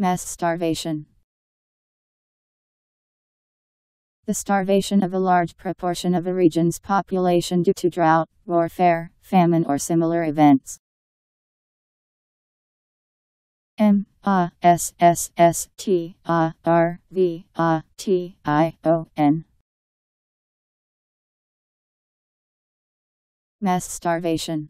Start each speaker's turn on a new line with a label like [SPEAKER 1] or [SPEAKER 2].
[SPEAKER 1] Mass starvation. The starvation of a large proportion of a region's population due to drought, warfare, famine, or similar events. M A S S S T A R V A T I O N Mass starvation